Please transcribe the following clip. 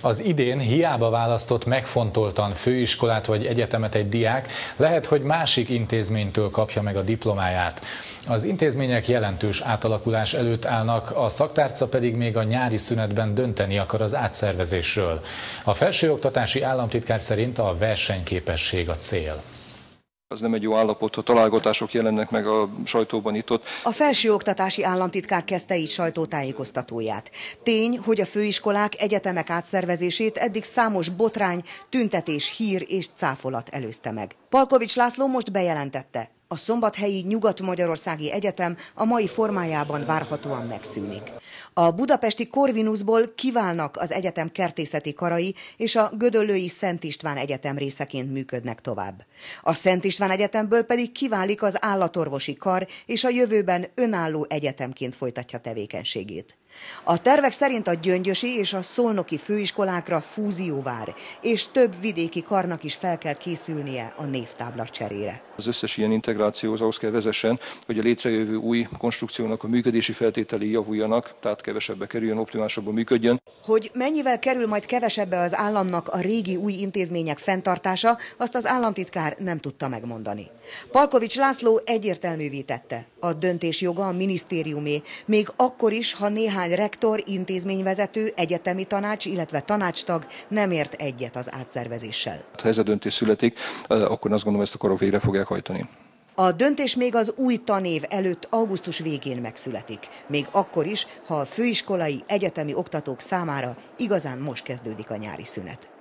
Az idén hiába választott megfontoltan főiskolát vagy egyetemet egy diák, lehet, hogy másik intézménytől kapja meg a diplomáját. Az intézmények jelentős átalakulás előtt állnak, a szaktárca pedig még a nyári szünetben dönteni akar az átszervezésről. A felsőoktatási államtitkár szerint a versenyképesség a cél az nem egy jó állapot, ha találgatások jelennek meg a sajtóban itt ott. A felsőoktatási államtitkár kezdte így sajtótájékoztatóját. Tény, hogy a főiskolák, egyetemek átszervezését eddig számos botrány, tüntetés, hír és cáfolat előzte meg. Palkovics László most bejelentette, a Szombathelyi Nyugat-Magyarországi Egyetem a mai formájában várhatóan megszűnik. A budapesti Corvinusból kiválnak az egyetem kertészeti karai, és a Gödöllői Szent István Egyetem részeként működnek tovább. A Szent István Egyetemből pedig kiválik az állatorvosi kar, és a jövőben önálló egyetemként folytatja tevékenységét. A tervek szerint a gyöngyösi és a szolnoki főiskolákra fúzió vár, és több vidéki karnak is fel kell készülnie a névtábla cserére. Az összes ilyen integráció az ahhoz kell vezessen, hogy a létrejövő új konstrukciónak a működési feltételei javuljanak, tehát kevesebbe kerüljön, optimálisabban működjön. Hogy mennyivel kerül majd kevesebbe az államnak a régi új intézmények fenntartása, azt az államtitkár nem tudta megmondani. Palkovics László egyértelművé tette, a döntés joga a minisztériumé, még akkor is, ha néhány rektor, intézményvezető, egyetemi tanács, illetve tanácstag nem ért egyet az átszervezéssel. Ha ez a döntés születik, eh, akkor azt gondolom, ezt a korok végre fogják hajtani. A döntés még az új tanév előtt augusztus végén megszületik, még akkor is, ha a főiskolai egyetemi oktatók számára igazán most kezdődik a nyári szünet.